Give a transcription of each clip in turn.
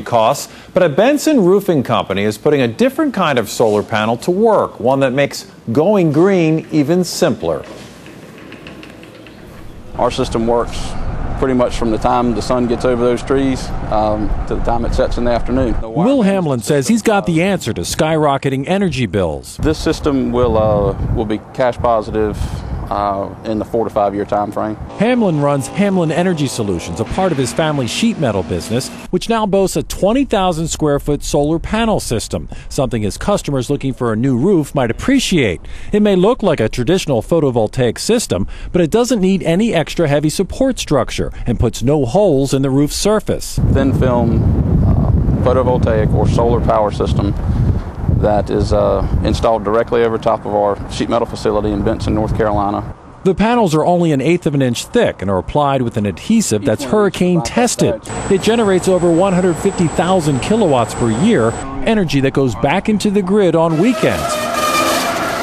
costs, but a Benson Roofing Company is putting a different kind of solar panel to work, one that makes going green even simpler. Our system works pretty much from the time the sun gets over those trees um, to the time it sets in the afternoon. The Will Hamlin says he's got the answer to skyrocketing energy bills. This system will uh, will be cash positive uh, in the four to five year time frame. Hamlin runs Hamlin Energy Solutions, a part of his family sheet metal business, which now boasts a 20,000 square foot solar panel system, something his customers looking for a new roof might appreciate. It may look like a traditional photovoltaic system, but it doesn't need any extra heavy support structure and puts no holes in the roof surface. Thin film uh, photovoltaic or solar power system that is uh, installed directly over top of our sheet metal facility in Benson, North Carolina. The panels are only an eighth of an inch thick and are applied with an adhesive that's hurricane tested. It generates over 150,000 kilowatts per year, energy that goes back into the grid on weekends.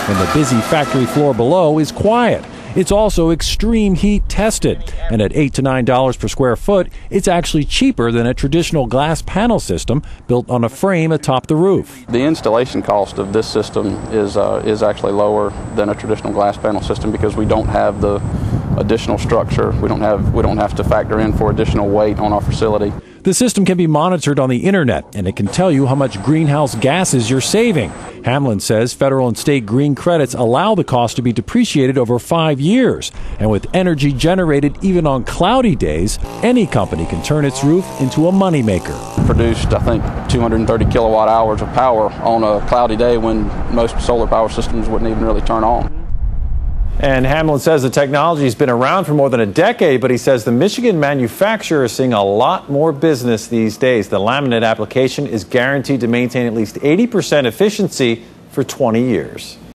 And the busy factory floor below is quiet. It's also extreme heat tested, and at eight to nine dollars per square foot, it's actually cheaper than a traditional glass panel system built on a frame atop the roof. The installation cost of this system is uh, is actually lower than a traditional glass panel system because we don't have the additional structure. We don't have we don't have to factor in for additional weight on our facility. The system can be monitored on the internet and it can tell you how much greenhouse gases you're saving. Hamlin says federal and state green credits allow the cost to be depreciated over 5 years. And with energy generated even on cloudy days, any company can turn its roof into a moneymaker. Produced, I think, 230 kilowatt hours of power on a cloudy day when most solar power systems wouldn't even really turn on. And Hamlin says the technology has been around for more than a decade, but he says the Michigan manufacturer is seeing a lot more business these days. The laminate application is guaranteed to maintain at least 80% efficiency for 20 years.